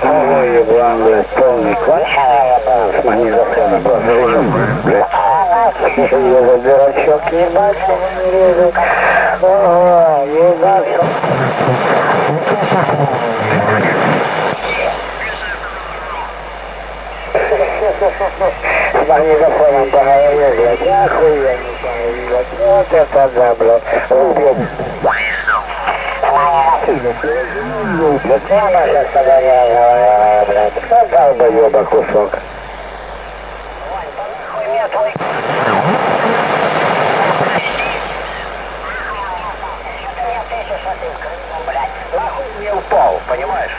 Ой, еблан, блядь, полный класс. С магнитофона, блядь. Его дурачок, ебать, он не режет. О, ебать. С магнитофоном по голове, блядь, охуенно, блядь. Вот это да, блядь. Убил. Да чем наша согоняя, блядь? Кто долбоеба кусок? Нахуй мне упал, понимаешь?